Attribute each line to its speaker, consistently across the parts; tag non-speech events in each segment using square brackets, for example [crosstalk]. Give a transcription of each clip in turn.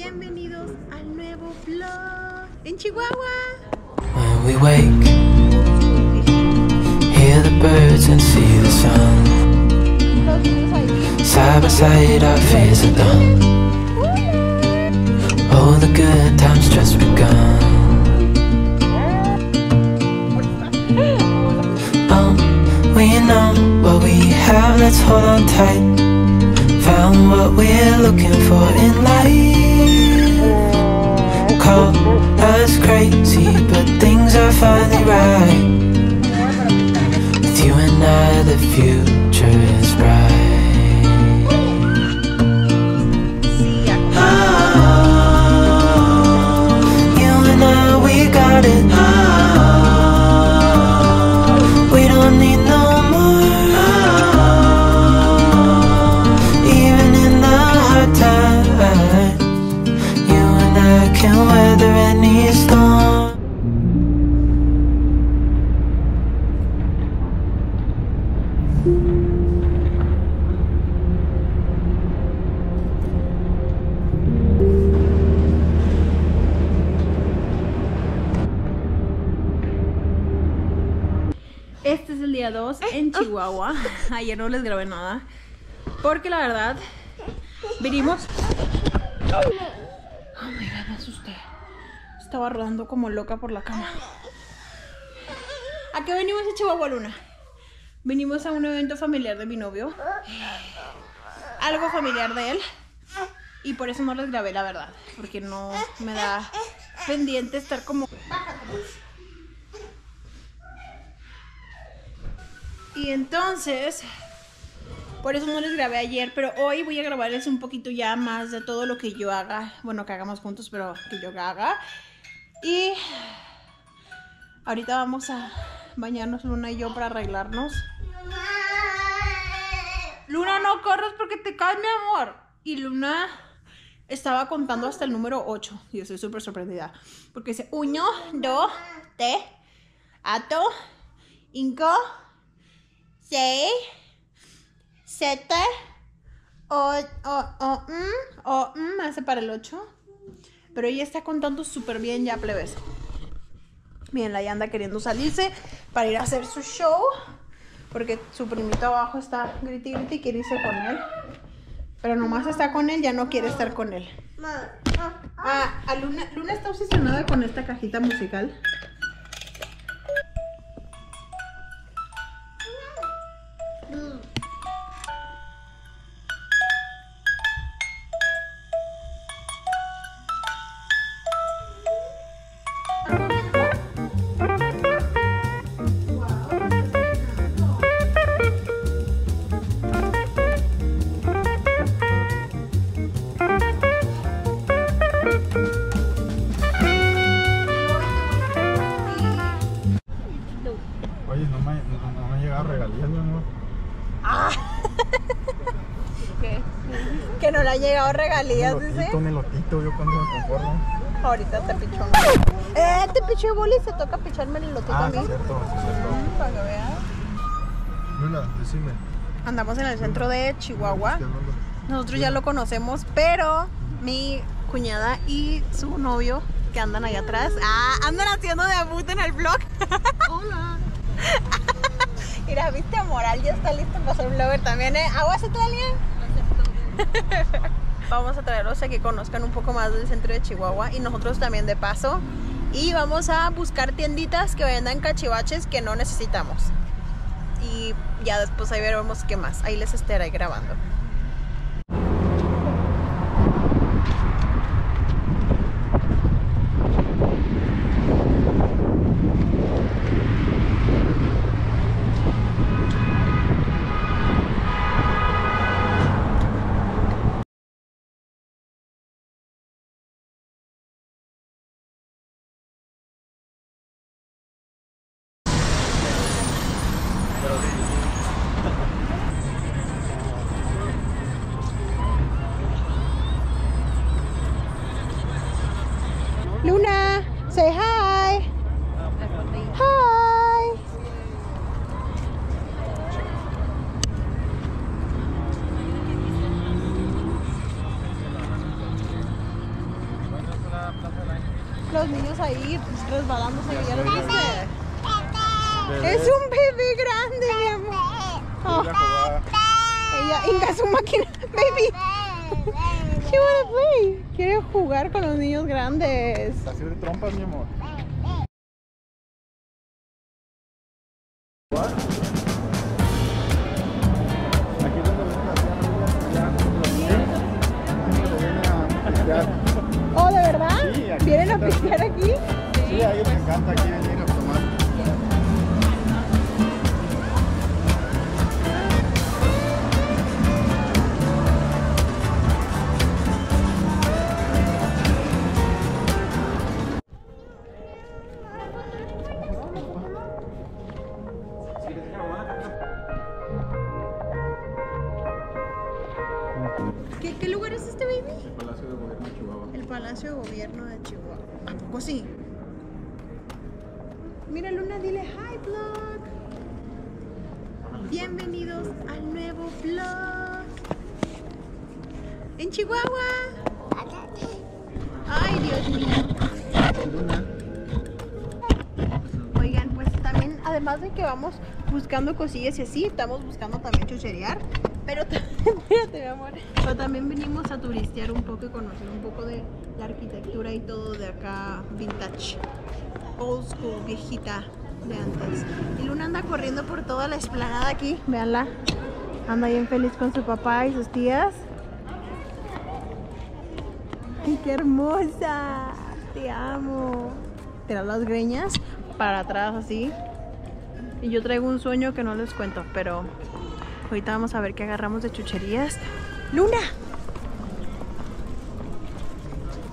Speaker 1: Bienvenidos al nuevo vlog en Chihuahua.
Speaker 2: When we wake, hear the birds and see the sun. Side by side, our fears are done. All the good times just begun. Oh, we know what we have, let's hold on tight. Found what we're looking for in life. Call us crazy, but things are finally right. With you and I, the future is bright. Ah, you and I, we got it.
Speaker 1: Este es el día 2 en Chihuahua. [laughs] Ayer no les grabé nada. Porque la verdad, vinimos. Oh my god, me asusté. Estaba rodando como loca por la cama. ¿A qué venimos a Chihuahua Luna? Vinimos a un evento familiar de mi novio. Algo familiar de él. Y por eso no les grabé, la verdad. Porque no me da pendiente estar como. Y entonces, por eso no les grabé ayer, pero hoy voy a grabarles un poquito ya más de todo lo que yo haga. Bueno, que hagamos juntos, pero que yo haga. Y ahorita vamos a bañarnos Luna y yo para arreglarnos. Luna, no corres porque te caes, mi amor. Y Luna estaba contando hasta el número 8. Y estoy súper sorprendida. Porque dice 1, 2, 3, ato, 5, 6, 7, o, o, o, mm, mm, hace para el 8. Pero ella está contando súper bien ya, plebes. Bien, la ya anda queriendo salirse para ir a hacer su show. Porque su primito abajo está griti griti y quiere irse con él. Pero nomás está con él, ya no quiere estar con él. Ah, a Luna, Luna está obsesionada con esta cajita musical.
Speaker 3: Oye, no me, no, no me ha llegado regalías, mi amor. [laughs]
Speaker 1: Que no le ha llegado regalías,
Speaker 3: Un
Speaker 1: dice.
Speaker 3: elotito, un elotito, yo cuando me conformo.
Speaker 1: Ahorita te pichó. Eh, te piché boli, se toca picharme el elotito
Speaker 3: Ah,
Speaker 1: a
Speaker 3: sí,
Speaker 1: mí.
Speaker 3: cierto, sí, cierto.
Speaker 1: Para que veas.
Speaker 3: Luna, decime.
Speaker 1: Andamos en el centro de Chihuahua. Nosotros ya lo conocemos, pero mi cuñada y su novio que andan ahí atrás, ah, andan haciendo debut en el vlog. [laughs] Hola. [laughs] Mira, viste, Moral ya está listo para ser vlogger también, ¿eh? ¿Aguas, Italia? [laughs] Vamos a traerlos a que conozcan un poco más del centro de Chihuahua y nosotros también de paso. Y vamos a buscar tienditas que vendan cachivaches que no necesitamos. Y ya después ahí veremos qué más. Ahí les estaré grabando. Luna, say hi. Hi. los niños ahí resbalándose, ¿ya lo viste?
Speaker 3: Bebé.
Speaker 1: Es un bebé grande, mi amor. Oh,
Speaker 3: Ir a jugar.
Speaker 1: ella inga su máquina, baby. She wanna play. Quiere jugar con los niños grandes.
Speaker 3: Así de trompas, mi amor.
Speaker 1: Vamos buscando cosillas y así, estamos buscando también chucherear. Pero [laughs] también, venimos a turistear un poco y conocer un poco de la arquitectura y todo de acá, vintage, old school, viejita de antes. Y Luna anda corriendo por toda la esplanada aquí, véanla. Anda bien feliz con su papá y sus tías. ¡Ay, qué hermosa! Te amo. Te las greñas para atrás así. Y yo traigo un sueño que no les cuento, pero ahorita vamos a ver qué agarramos de chucherías. ¡Luna!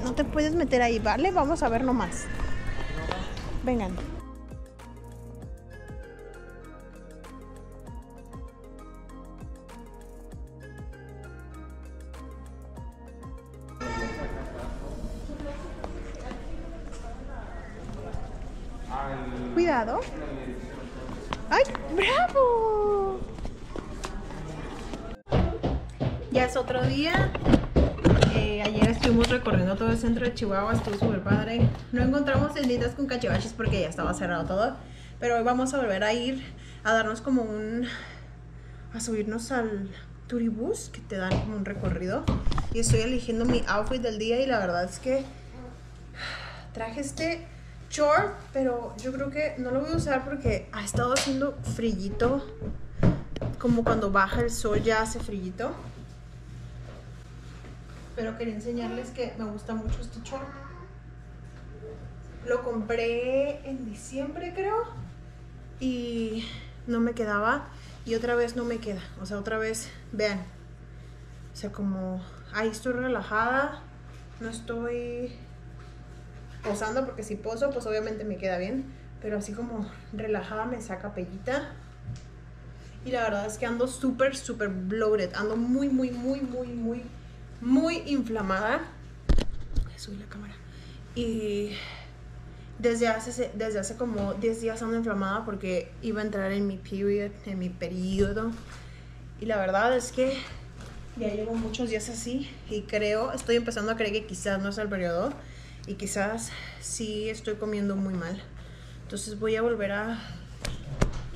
Speaker 1: No te puedes meter ahí, ¿vale? Vamos a ver nomás. Vengan. Chihuahua, estuvo súper padre. No encontramos tienditas con cachivaches porque ya estaba cerrado todo. Pero hoy vamos a volver a ir a darnos como un. a subirnos al turibús que te dan como un recorrido. Y estoy eligiendo mi outfit del día y la verdad es que traje este short, pero yo creo que no lo voy a usar porque ha estado haciendo frillito. Como cuando baja el sol ya hace frillito. Pero quería enseñarles que me gusta mucho este short. Lo compré en diciembre, creo. Y no me quedaba. Y otra vez no me queda. O sea, otra vez, vean. O sea, como ahí estoy relajada. No estoy posando porque si poso, pues obviamente me queda bien. Pero así como relajada me saca pellita. Y la verdad es que ando súper, súper bloated. Ando muy, muy, muy, muy, muy, muy inflamada. Subir la cámara. Y desde hace, desde hace como 10 días ando inflamada porque iba a entrar en mi period, en mi periodo. Y la verdad es que ya llevo muchos días así y creo, estoy empezando a creer que quizás no es el periodo y quizás sí estoy comiendo muy mal. Entonces voy a volver a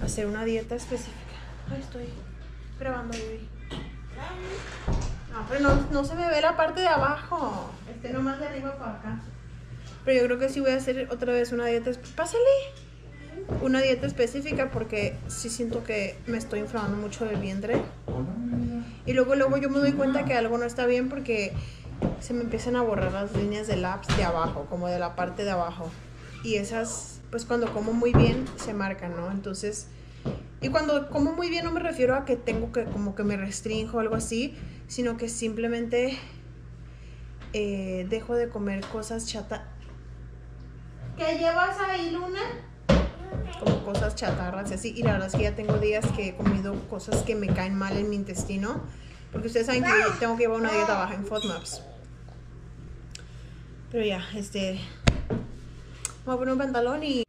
Speaker 1: hacer una dieta específica. Ay, estoy grabando, baby. No, pero no, no se me ve la parte de abajo. Este nomás de arriba para acá. Pero yo creo que sí voy a hacer otra vez una dieta. Pásale. Una dieta específica porque sí siento que me estoy inflamando mucho del vientre. Y luego, luego yo me doy cuenta que algo no está bien porque se me empiezan a borrar las líneas de labs de abajo, como de la parte de abajo. Y esas, pues cuando como muy bien, se marcan, ¿no? Entonces, y cuando como muy bien no me refiero a que tengo que, como que me restringo o algo así, sino que simplemente eh, dejo de comer cosas chata. ¿Qué llevas ahí, Luna? Como cosas chatarras y así. Y la verdad es que ya tengo días que he comido cosas que me caen mal en mi intestino. Porque ustedes saben que yo tengo que llevar una dieta baja en FODMAPs. Pero ya, este. Voy a poner un pantalón y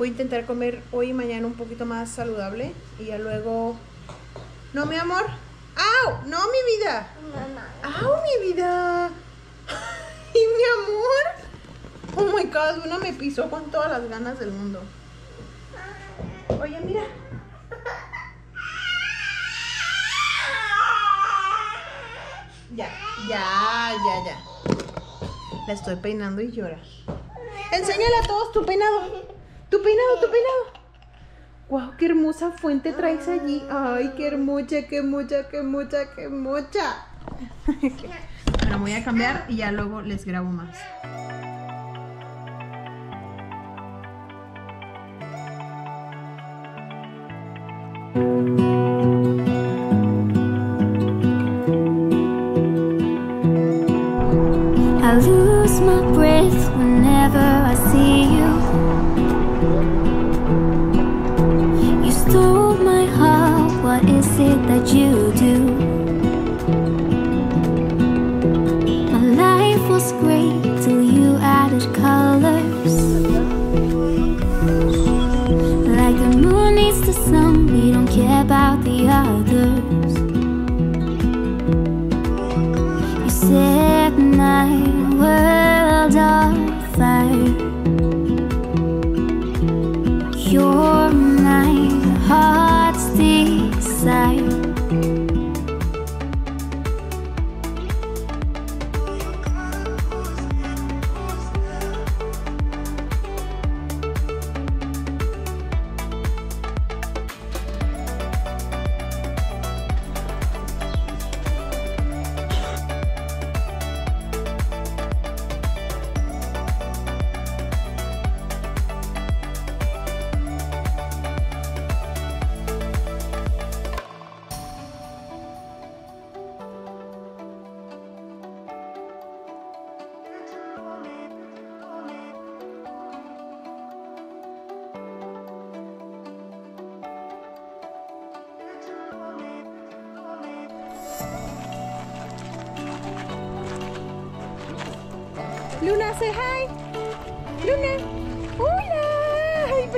Speaker 1: voy a intentar comer hoy y mañana un poquito más saludable. Y ya luego. No, mi amor. ¡Au! No, mi vida. ¡Au, mi vida! [laughs] ¡Y mi amor! ¡Oh my god, una me pisó con todas las ganas del mundo. Oye, mira. Ya, ya, ya, ya. La estoy peinando y llora. Enséñale a todos tu peinado. Tu peinado, tu peinado. Wow, qué hermosa fuente traes allí. Ay, qué hermosa, qué mucha, qué mucha, qué mucha. [laughs] Bueno, voy a cambiar y ya luego les grabo más.
Speaker 4: You set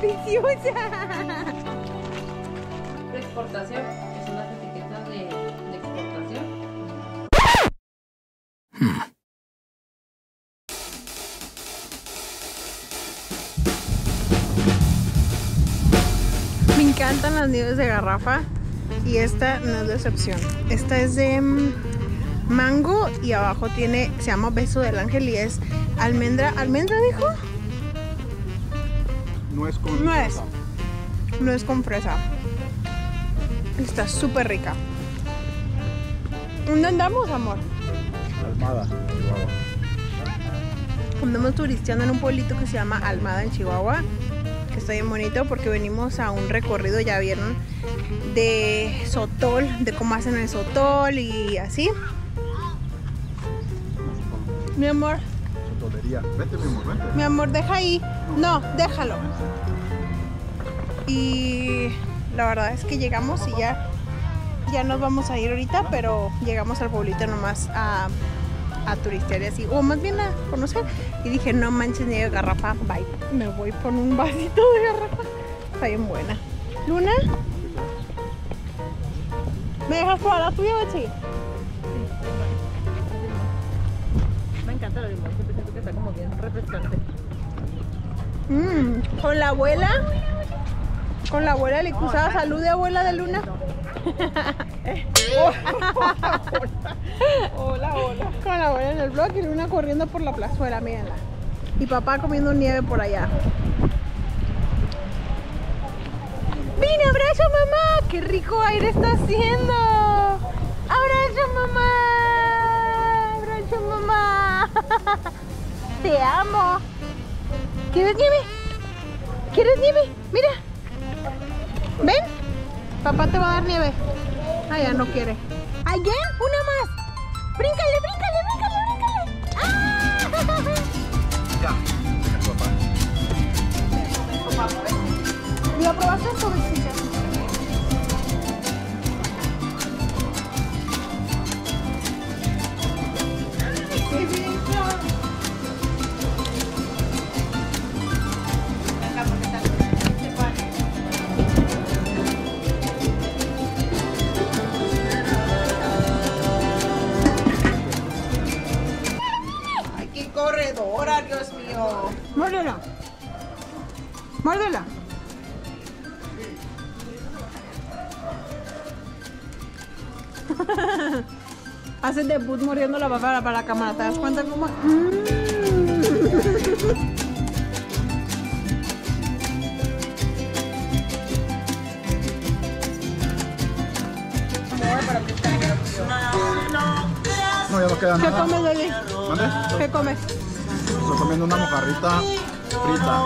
Speaker 1: preciosa.
Speaker 5: exportación, que son las etiquetas de, de exportación.
Speaker 1: Me encantan las nieves de garrafa y esta no es de excepción. Esta es de mm, mango y abajo tiene, se llama beso del ángel y es almendra. ¿Almendra dijo?
Speaker 3: No es con.
Speaker 1: No es. No es con fresa. Está súper rica. ¿Dónde andamos, amor?
Speaker 3: Almada, Chihuahua.
Speaker 1: Andamos turisteando en un pueblito que se llama Almada en Chihuahua, que está bien bonito porque venimos a un recorrido, ya vieron, de sotol, de cómo hacen el sotol y así. Mi amor,
Speaker 3: Sotolería. Vete, mi amor, vete.
Speaker 1: mi amor, deja ahí. No, déjalo. Y la verdad es que llegamos y ya, ya nos vamos a ir ahorita, pero llegamos al pueblito nomás a, a turistear y así, o más bien a conocer. Y dije, no manches, ni de garrafa, bye. Me voy por un vasito de garrafa. Está bien buena. Luna, ¿me dejas probar la tuya, Bachi?
Speaker 5: Me encanta la limón, siempre siento que está como bien refrescante.
Speaker 1: Mm, con la abuela, con la abuela le cruzaba salud de abuela de Luna. [laughs]
Speaker 5: Hola, hola.
Speaker 1: Con la abuela en el blog y Luna corriendo por la plazuela, mírenla. Y papá comiendo nieve por allá. ¡Vine, abrazo mamá! ¡Qué rico aire está haciendo! ¡Abrazo mamá! ¡Abrazo mamá! [laughs] ¡Te amo! ¿Quieres nieve? ¿Quieres nieve? Mira. ¿Ven? Papá te va a dar nieve. Ah, ya no quiere. ¿Again? ¡Una más! ¡Bríncale, bríncale, bríncale, bríncale! ¡Ah! ¿Ya probaste esto, besita? ¡Qué Debut mordiendo la papara para la cámara. ¿Te das cuenta cómo?
Speaker 3: No, ya no queda
Speaker 1: ¿Qué
Speaker 3: nada.
Speaker 1: comes?
Speaker 3: ¿Mande?
Speaker 1: ¿Qué comes?
Speaker 3: Estoy comiendo una mojarrita frita.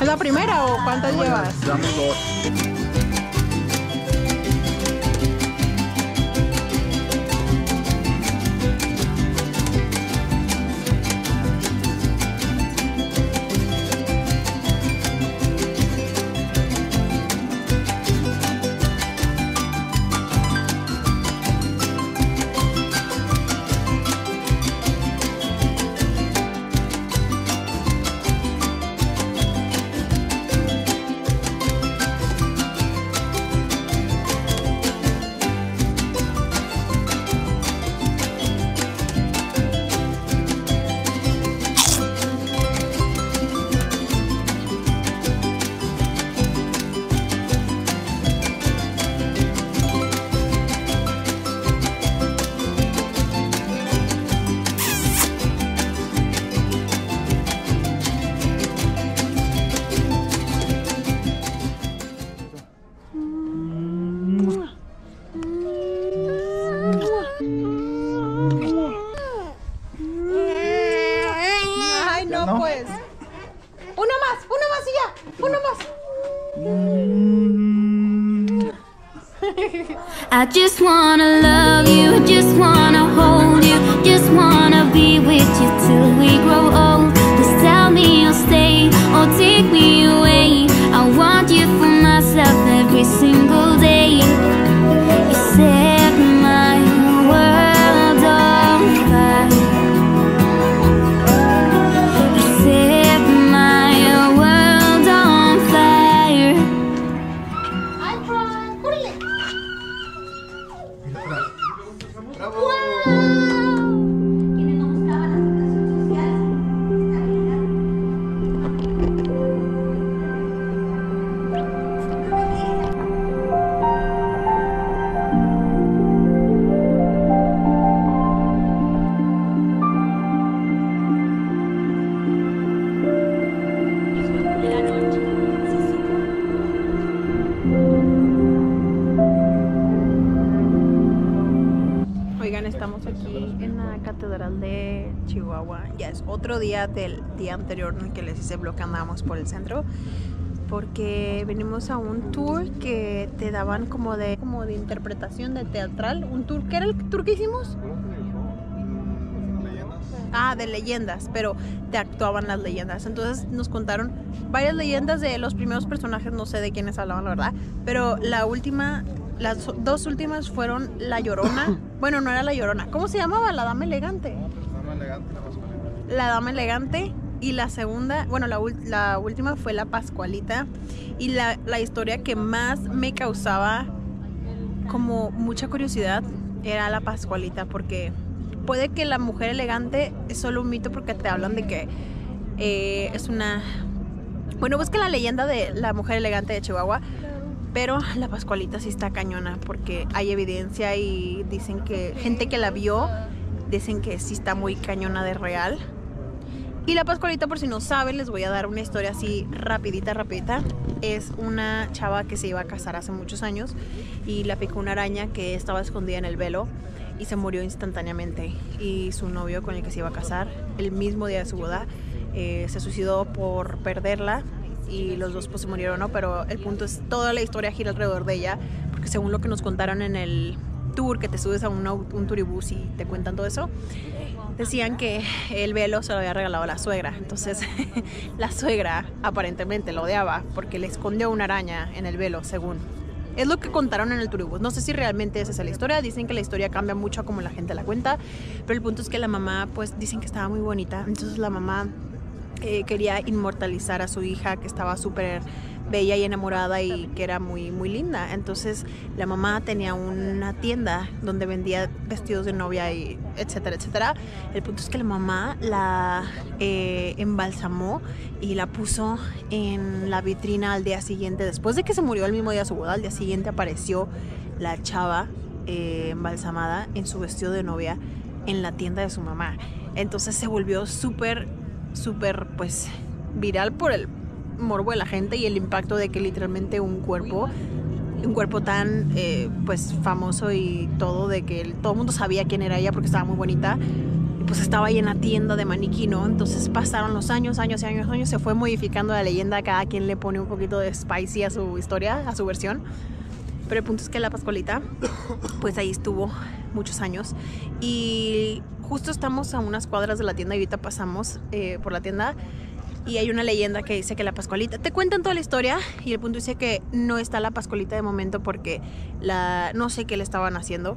Speaker 1: ¿Es la primera o cuántas
Speaker 3: No,
Speaker 1: llevas?
Speaker 3: Llevamos dos.
Speaker 4: I just wanna love you, I just wanna hold you, just wanna be with you till we grow old. Just tell me you'll stay or take me away. I want you for myself every single day. You set
Speaker 1: Oigan, estamos aquí en la Catedral de Chihuahua. Ya es otro día del día anterior en el que les hice blog que andábamos por el centro. Porque venimos a un tour que te daban como de, como de interpretación de teatral. Un tour, ¿qué era el tour que hicimos? Ah, de leyendas, pero te actuaban las leyendas. Entonces nos contaron varias leyendas de los primeros personajes, no sé de quiénes hablaban, la verdad. Pero la última, las dos últimas fueron La Llorona. [laughs] Bueno, no era La Llorona. ¿Cómo se llamaba? La Dama Elegante. La Dama Elegante. Y la segunda, bueno, la, ul- la última fue La Pascualita. Y la, la historia que más me causaba como mucha curiosidad era La Pascualita, porque puede que la mujer elegante es solo un mito porque te hablan de que eh, es una... Bueno, busca la leyenda de la mujer elegante de Chihuahua, pero la Pascualita sí está cañona porque hay evidencia y dicen que gente que la vio dicen que sí está muy cañona de real. Y la Pascualita, por si no saben, les voy a dar una historia así rapidita, rapidita. Es una chava que se iba a casar hace muchos años y la picó una araña que estaba escondida en el velo y se murió instantáneamente. Y su novio con el que se iba a casar, el mismo día de su boda, eh, se suicidó por perderla y los dos pues se murieron, ¿no? Pero el punto es, toda la historia gira alrededor de ella, porque según lo que nos contaron en el tour, que te subes a un, un turibús y te cuentan todo eso, decían que el velo se lo había regalado la suegra. Entonces, [laughs] la suegra aparentemente lo odiaba porque le escondió una araña en el velo, según. Es lo que contaron en el turibús. No sé si realmente esa es la historia. Dicen que la historia cambia mucho a como la gente la cuenta. Pero el punto es que la mamá, pues dicen que estaba muy bonita. Entonces la mamá quería inmortalizar a su hija que estaba súper bella y enamorada y que era muy, muy linda. Entonces la mamá tenía una tienda donde vendía vestidos de novia y etcétera, etcétera. El punto es que la mamá la eh, embalsamó y la puso en la vitrina al día siguiente. Después de que se murió el mismo día de su boda, al día siguiente apareció la chava eh, embalsamada en su vestido de novia en la tienda de su mamá. Entonces se volvió súper, súper, pues, viral por el morbo de la gente y el impacto de que literalmente un cuerpo, un cuerpo tan, eh, pues, famoso y todo, de que todo el mundo sabía quién era ella porque estaba muy bonita. Y pues estaba ahí en la tienda de maniquí, ¿no? Entonces pasaron los años, años y años, años, se fue modificando la leyenda, cada quien le pone un poquito de spicy a su historia, a su versión. Pero el punto es que la Pascualita, pues ahí estuvo muchos años. Y justo estamos a unas cuadras de la tienda y ahorita pasamos eh, por la tienda. Y hay una leyenda que dice que la Pascualita, te cuentan toda la historia y el punto dice que no está la Pascualita de momento porque la, no sé qué le estaban haciendo.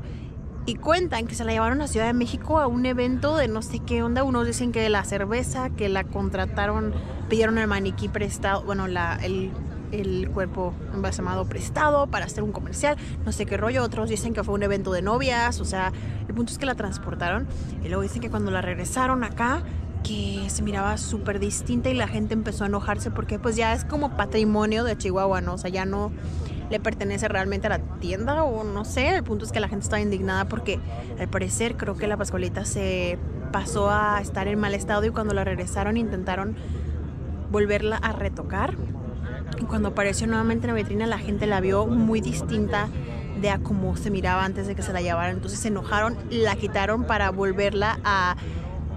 Speaker 1: Y cuentan que se la llevaron a Ciudad de México a un evento de no sé qué onda. Unos dicen que la cerveza, que la contrataron, pidieron el maniquí prestado, bueno, la, el, el cuerpo embalsamado prestado para hacer un comercial, no sé qué rollo. Otros dicen que fue un evento de novias, o sea, el punto es que la transportaron. Y luego dicen que cuando la regresaron acá, que se miraba súper distinta y la gente empezó a enojarse porque pues ya es como patrimonio de Chihuahua, ¿no? O sea, ya no le pertenece realmente a la tienda o no sé, el punto es que la gente estaba indignada porque al parecer creo que la Pascualita se pasó a estar en mal estado y cuando la regresaron intentaron volverla a retocar cuando apareció nuevamente en la vitrina la gente la vio muy distinta de a cómo se miraba antes de que se la llevaran, entonces se enojaron, la quitaron para volverla a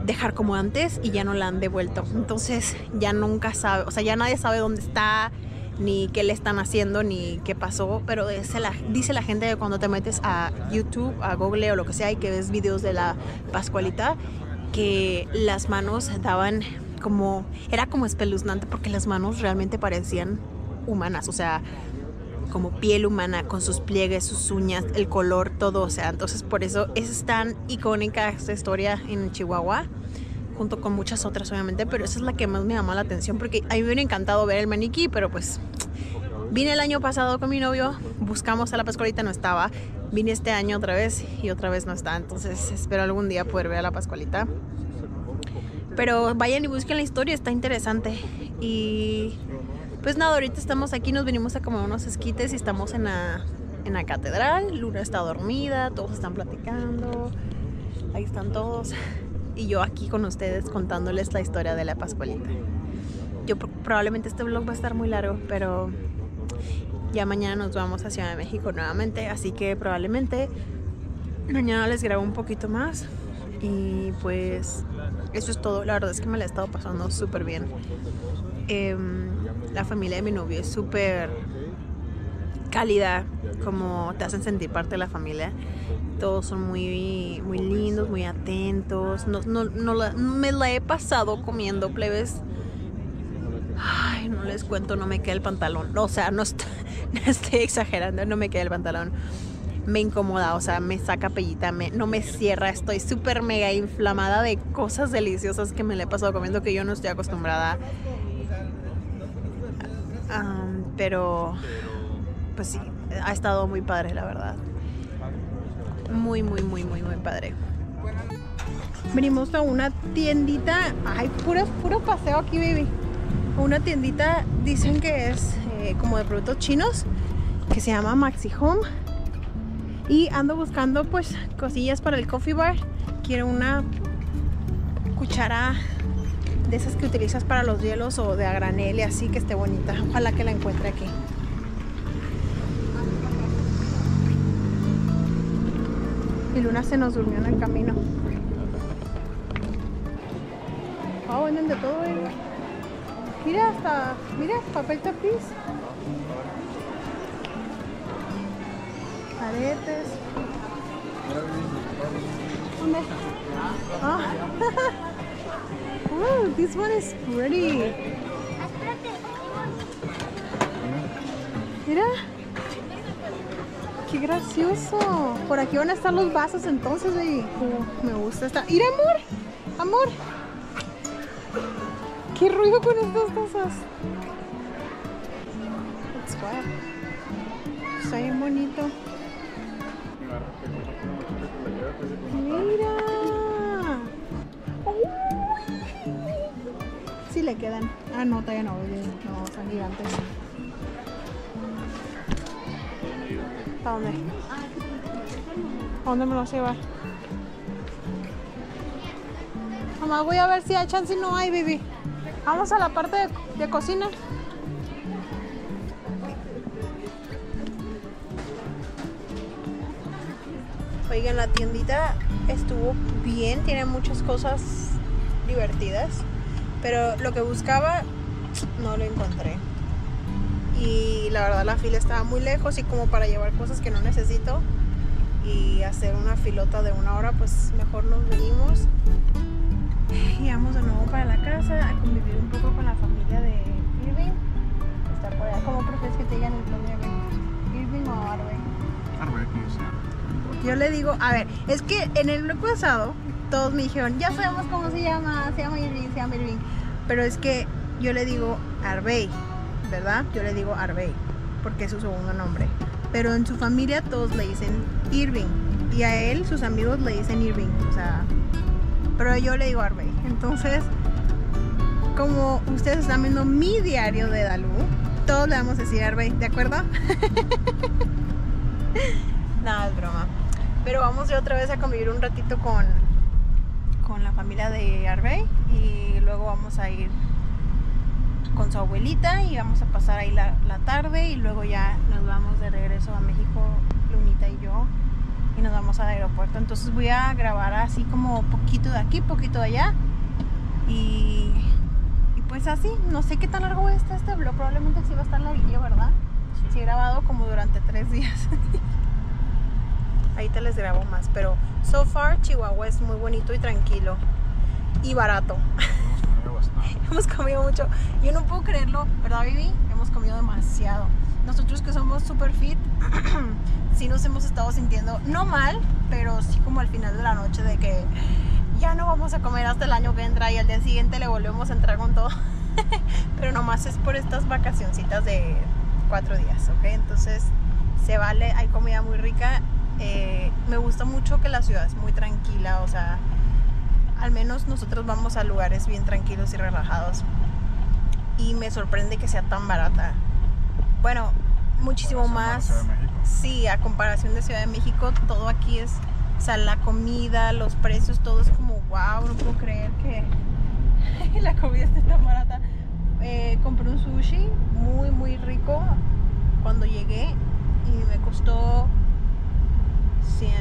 Speaker 1: dejar como antes y ya no la han devuelto. Entonces ya nunca sabe, o sea, ya nadie sabe dónde está, ni qué le están haciendo, ni qué pasó, pero dice la, dice la gente que cuando te metes a YouTube, a Google o lo que sea y que ves videos de la Pascualita, que las manos daban como, era como espeluznante porque las manos realmente parecían humanas, o sea, como piel humana, con sus pliegues, sus uñas, el color, todo. O sea, entonces por eso es tan icónica esta historia en Chihuahua, junto con muchas otras obviamente, pero esa es la que más me llamó la atención porque a mí me hubiera encantado ver el maniquí, pero pues vine el año pasado con mi novio, buscamos a la Pascualita, no estaba. Vine este año otra vez y otra vez no está, entonces espero algún día poder ver a la Pascualita. Pero vayan y busquen la historia, está interesante. Y pues nada, ahorita estamos aquí, nos venimos a comer unos esquites y estamos en la, en la catedral. Luna está dormida, todos están platicando. Ahí están todos. Y yo aquí con ustedes contándoles la historia de la Pascualita. Yo pro- probablemente este vlog va a estar muy largo, pero ya mañana nos vamos a Ciudad de México nuevamente, así que probablemente mañana les grabo un poquito más. Y pues eso es todo. La verdad es que me la he estado pasando súper bien. Em, la familia de mi novio es súper cálida, como te hacen sentir parte de la familia. Todos son muy, muy lindos, muy atentos. No, no, no la- me la he pasado comiendo plebes. Ay, no les cuento, no me queda el pantalón. O sea, no, est- [laughs] no estoy exagerando, no me queda el pantalón. Me incomoda, o sea, me saca pellita, me, no me cierra. Estoy súper mega inflamada de cosas deliciosas que me le he pasado comiendo que yo no estoy acostumbrada. Pero, pues sí, ha estado muy padre, la verdad. Muy, muy, muy, muy, muy padre. Venimos a una tiendita. Ay, puro, puro paseo aquí, baby. Una tiendita, dicen que es eh, como de productos chinos, que se llama Maxi Home. Y ando buscando, pues, cosillas para el coffee bar. Quiero una cuchara de esas que utilizas para los hielos o de a granel y así que esté bonita. Ojalá que la encuentre aquí. Y Luna se nos durmió en el camino. Ah, venden de todo, eh. Mira, hasta, mira, papel tapiz. Aretes. ¿Dónde? Ah. [laughs] oh, this one is pretty. Mira. Qué gracioso. Por aquí van a estar los vasos entonces, y me gusta esta. Mira, amor. Amor. Qué ruido con estas cosas. Está bien bonito. Mira. Sí le quedan. Ah, no, todavía no. No, son gigantes. ¿Para dónde? ¿A dónde me los lleva? Mamá, voy a ver si hay chance y no hay, baby. Vamos a la parte de cocina. Oigan, la tiendita estuvo bien, tiene muchas cosas divertidas, pero lo que buscaba no lo encontré. Y la verdad la fila estaba muy lejos y como para llevar cosas que no necesito y hacer una filota de una hora, pues mejor nos venimos. Y vamos de nuevo para la casa a convivir un poco con la familia Yo le digo, a ver, es que en el blog pasado todos me dijeron, ya sabemos cómo se llama, se llama Irving, se llama Irving. Pero es que yo le digo Arbey, ¿verdad? Yo le digo Arbey, porque es su segundo nombre. Pero en su familia todos le dicen Irving. Y a él, sus amigos le dicen Irving. O sea, pero yo le digo Arbey. Entonces, como ustedes están viendo mi diario de Dalú, todos le vamos a decir Arbey, ¿de acuerdo? [laughs] Nada, es broma. Pero vamos ya otra vez a convivir un ratito con, con la familia de Arbey y luego vamos a ir con su abuelita y vamos a pasar ahí la, la tarde y luego ya nos vamos de regreso a México, Lunita y yo, y nos vamos al aeropuerto. Entonces voy a grabar así como poquito de aquí, poquito de allá y, y pues así, no sé qué tan largo está este vlog, probablemente sí va a estar larguillo, ¿verdad? Sí he grabado como durante tres días. [laughs] Ahí te les grabo más, pero so far Chihuahua es muy bonito y tranquilo y barato.
Speaker 3: Hemos [laughs] comido.
Speaker 1: Hemos comido mucho. Yo no puedo creerlo, ¿verdad, Vivi? Hemos comido demasiado. Nosotros que somos super fit, [clears throat] sí nos hemos estado sintiendo, no mal, pero sí como al final de la noche de que ya no vamos a comer hasta el año que entra y al día siguiente le volvemos a entrar con todo. [laughs] pero nomás es por estas vacacioncitas de cuatro días, ¿ok? Entonces se vale, hay comida muy rica. Eh, me gusta mucho que la ciudad es muy tranquila, o sea, al menos nosotros vamos a lugares bien tranquilos y relajados. Y me sorprende que sea tan barata. Bueno, muchísimo más. Sí, a comparación de Ciudad de México, todo aquí es, o sea, la comida, los precios, todo es como, wow, no puedo creer que [laughs] la comida esté tan barata. Eh, compré un sushi muy, muy rico cuando llegué y me costó 100,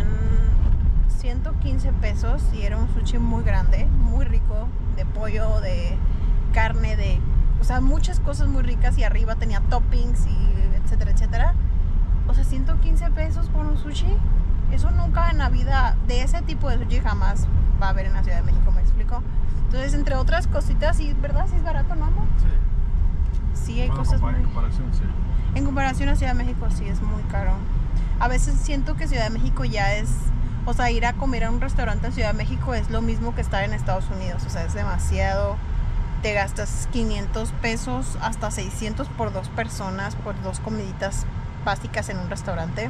Speaker 1: 115 pesos y era un sushi muy grande, muy rico, de pollo, de carne, de, o sea, muchas cosas muy ricas y arriba tenía toppings y etcétera, etcétera. O sea, 115 pesos por un sushi. Eso nunca en la vida de ese tipo de sushi jamás va a haber en la Ciudad de México, ¿me explico? Entonces, entre otras cositas, sí, ¿verdad? Sí es barato, ¿no? amor?
Speaker 3: Sí.
Speaker 1: Sí, hay
Speaker 3: Bueno,
Speaker 1: cosas muy...
Speaker 3: En comparación, sí.
Speaker 1: En comparación a Ciudad de México sí es muy caro. A veces siento que Ciudad de México ya es, o sea, ir a comer a un restaurante en Ciudad de México es lo mismo que estar en Estados Unidos, o sea, es demasiado. Te gastas 500 pesos hasta 600 por dos personas, por dos comiditas básicas en un restaurante.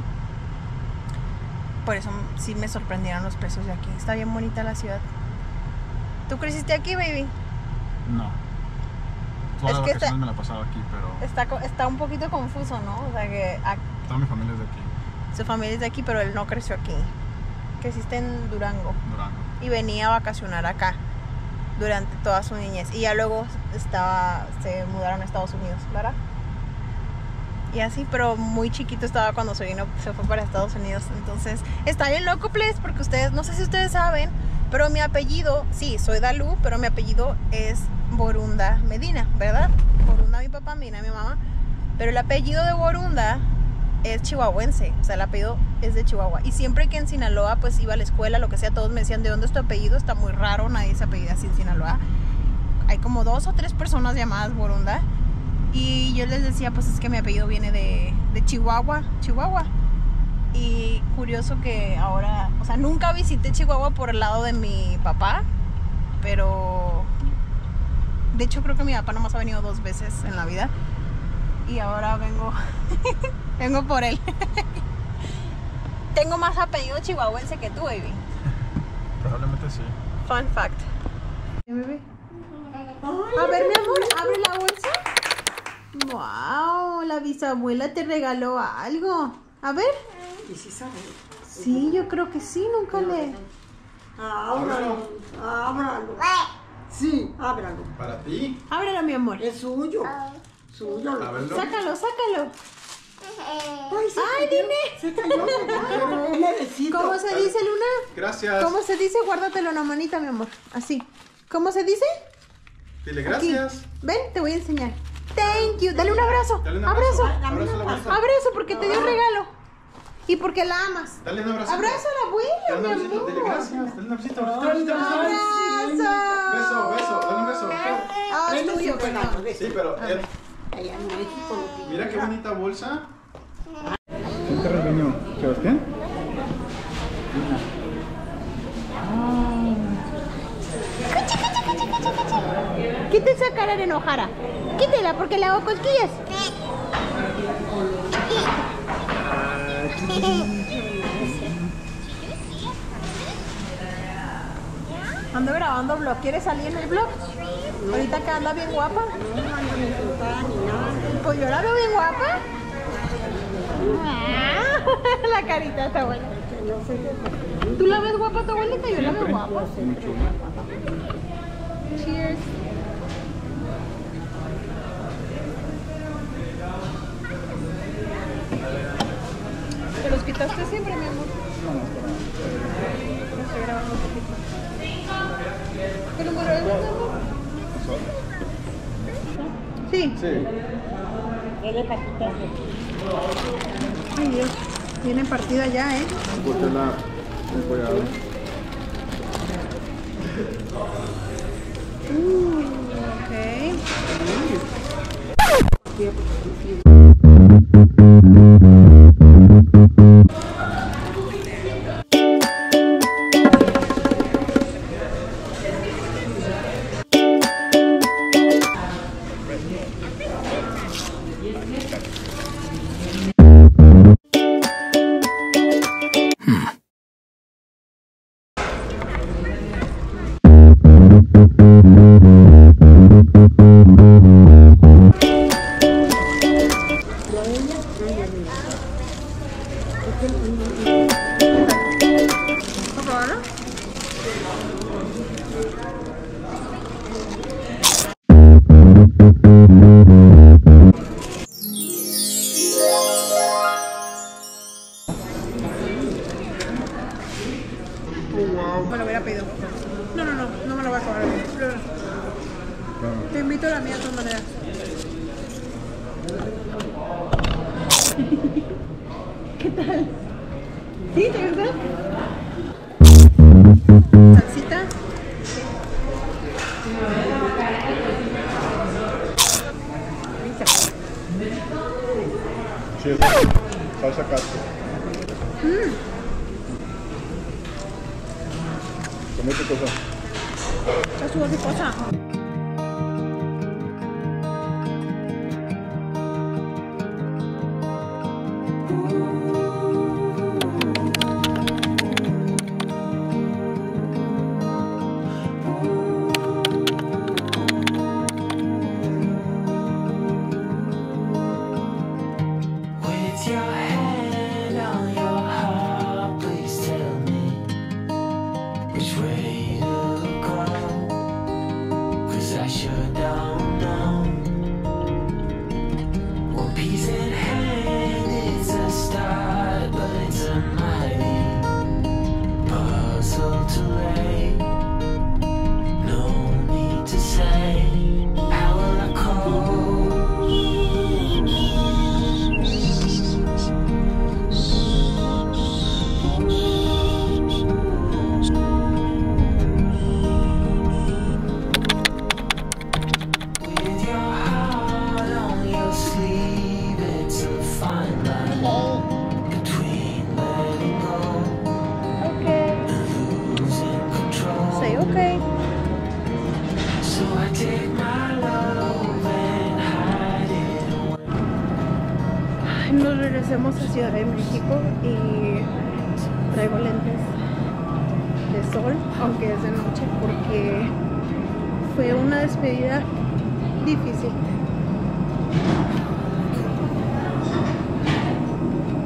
Speaker 1: Por eso sí me sorprendieron los precios de aquí. Está bien bonita la ciudad. ¿Tú creciste aquí, baby?
Speaker 3: No. Toda
Speaker 1: Es
Speaker 3: la
Speaker 1: que está-
Speaker 3: me la he pasado aquí, pero
Speaker 1: Está, está un poquito confuso, ¿no? O sea, que
Speaker 3: toda mi familia es de aquí,
Speaker 1: su familia es de aquí, pero él no creció aquí. Creciste en Durango
Speaker 3: Durango.
Speaker 1: y venía a vacacionar acá durante toda su niñez. Y ya luego estaba, se mudaron a Estados Unidos, ¿verdad? Y así, pero muy chiquito estaba cuando se vino, se fue para Estados Unidos. Entonces, está bien loco, please, porque ustedes, no sé si ustedes saben, pero mi apellido, sí, soy Dalú, pero mi apellido es Borunda Medina, ¿verdad? Borunda mi papá, Medina mi mamá. Pero el apellido de Borunda es chihuahuense, o sea, el apellido es de Chihuahua. Y siempre que en Sinaloa, pues iba a la escuela, lo que sea, todos me decían, ¿de dónde es tu apellido? Está muy raro, nadie se apellida así en Sinaloa. Hay como dos o tres personas llamadas Borunda. Y yo les decía, pues es que mi apellido viene de, de Chihuahua, Chihuahua. Y curioso que ahora, o sea, nunca visité Chihuahua por el lado de mi papá, pero de hecho creo que mi papá nomás ha venido dos veces en la vida. y ahora vengo, [laughs] vengo por él. [laughs] Tengo más apellido chihuahuense que tú, baby.
Speaker 3: Probablemente sí.
Speaker 1: Fun fact. A ver, mi amor, abre la bolsa. Wow, la bisabuela te regaló algo. A ver.
Speaker 6: ¿Y si sabe?
Speaker 1: Sí, yo creo que sí, nunca le.
Speaker 6: Ábralo, ábralo. Sí, ábralo.
Speaker 3: Para ti.
Speaker 1: Ábrelo, mi amor.
Speaker 6: Es suyo. Suyo. lo-
Speaker 3: Ábrelo.
Speaker 1: Sácalo, sácalo.
Speaker 6: Ay, se
Speaker 1: Ay,
Speaker 6: cayó.
Speaker 1: dime.
Speaker 6: Se cayó. [laughs]
Speaker 1: ¿Cómo se dice, Luna?
Speaker 3: Gracias.
Speaker 1: ¿Cómo se dice? Guárdatelo en la manita, mi amor. Así. ¿Cómo se dice?
Speaker 3: Dile
Speaker 1: Aquí.
Speaker 3: gracias.
Speaker 1: Ven, te voy a enseñar. Thank you. Dale un abrazo.
Speaker 3: Dale un
Speaker 1: abrazo.
Speaker 3: abrazo. Abrazo a la bolsa.
Speaker 1: Abrazo porque te dio regalo. Y porque la amas.
Speaker 3: Dale un abrazo.
Speaker 1: Abrazo a la abuela,
Speaker 3: Dale
Speaker 1: mi
Speaker 3: un. Dile gracias. Dale un.
Speaker 1: Abrazo.
Speaker 3: Beso, beso. Dale un beso.
Speaker 1: Ah, es tuyo,
Speaker 6: sí,
Speaker 1: perdón.
Speaker 6: ven.
Speaker 3: Sí, pero mira qué bonita bolsa. ¿Quién te regañó? ¿Sebastián?
Speaker 1: Quita esa cara de enojara. Quítela porque le hago cosquillas. Ando grabando vlog. ¿Quieres salir en el vlog? Ahorita que anda bien guapa. Pues yo la veo bien guapa. Ah, [laughs] la carita está buena. ¿Tú la ves guapa tu abuelita? Yo la veo guapa. Cheers. ¿Te los quitaste siempre, mi amor? No, estoy grabando un poquito. ¿Qué número es, mi amor? Sí.
Speaker 3: Sí.
Speaker 1: Ay, Dios. Viene partida ya, ¿eh?
Speaker 3: Corté la el collado.
Speaker 1: Uh, ok. Nos regresemos a Ciudad de México y traigo lentes de sol, aunque es de noche, porque fue una despedida difícil.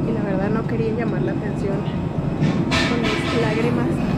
Speaker 1: Y la verdad no quería llamar la atención con mis lágrimas.